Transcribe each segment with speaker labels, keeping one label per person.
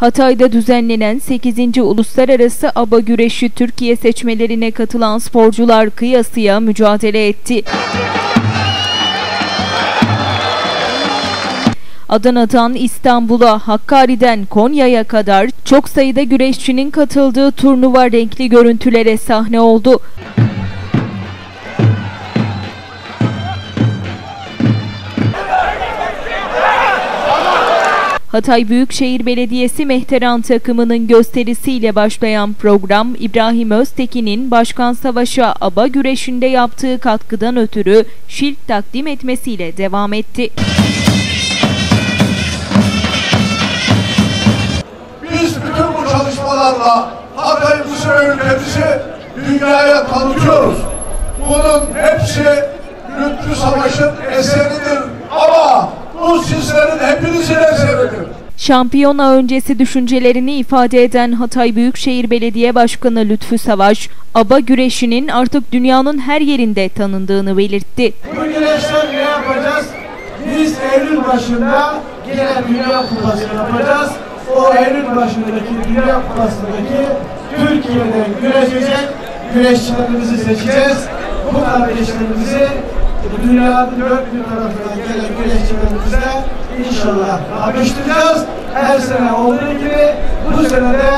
Speaker 1: Hatay'da düzenlenen 8. Uluslararası Aba Güreşi Türkiye seçmelerine katılan sporcular kıyasıya mücadele etti. Adana'dan İstanbul'a, Hakkari'den Konya'ya kadar çok sayıda güreşçinin katıldığı turnuva renkli görüntülere sahne oldu. Hatay Büyükşehir Belediyesi Mehteran takımının gösterisiyle başlayan program İbrahim Öztekin'in Başkan Savaş'a aba güreşinde yaptığı katkıdan ötürü şilk takdim etmesiyle devam etti.
Speaker 2: Biz bütün bu çalışmalarla Hatay'ımızı ülkemizi dünyaya tanıtıyoruz. Bunun hepsi Lütfü Savaş'ın eseridir sizlerin hepinizin eseridir.
Speaker 1: Şampiyona öncesi düşüncelerini ifade eden Hatay Büyükşehir Belediye Başkanı Lütfü Savaş, aba güreşinin artık dünyanın her yerinde tanındığını belirtti.
Speaker 3: Bu güreşten ne yapacağız? Biz Eylül başında yine Dünya Kupası yapacağız. O Eylül başındaki Dünya Kupası'ndaki Türkiye'den güreşecek güreşçilerimizi seçeceğiz. Bu kardeşlerimizi dünyanın dört bir tarafından gelen güreşçilerimize inşallah alkışlayacağız. Her sene olduğu gibi bu sene de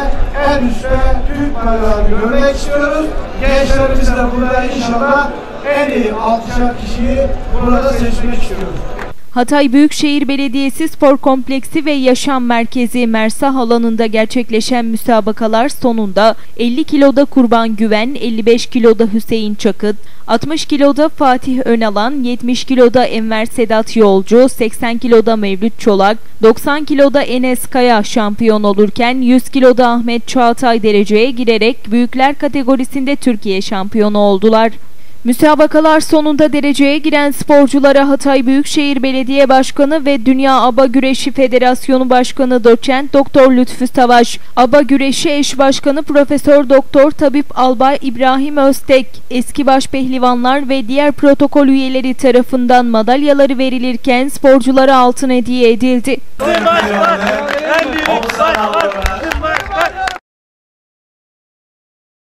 Speaker 3: en üstte Türk bayrağını görmek istiyoruz. Gençlerimiz de burada inşallah en iyi alkışlar kişiyi burada seçmek istiyoruz.
Speaker 1: Hatay Büyükşehir Belediyesi Spor Kompleksi ve Yaşam Merkezi Mersah alanında gerçekleşen müsabakalar sonunda 50 kiloda Kurban Güven, 55 kiloda Hüseyin Çakıt, 60 kiloda Fatih Önalan, 70 kiloda Enver Sedat Yolcu, 80 kiloda Mevlüt Çolak, 90 kiloda Enes Kaya şampiyon olurken 100 kiloda Ahmet Çağatay dereceye girerek büyükler kategorisinde Türkiye şampiyonu oldular. Müsabakalar sonunda dereceye giren sporculara Hatay Büyükşehir Belediye Başkanı ve Dünya Aba Güreşi Federasyonu Başkanı Doçent Doktor Lütfü Savaş, Aba Güreşi Eş Başkanı Profesör Doktor Tabip Albay İbrahim Öztek, eski başpehlivanlar ve diğer protokol üyeleri tarafından madalyaları verilirken sporculara altın hediye edildi.
Speaker 4: Başkan,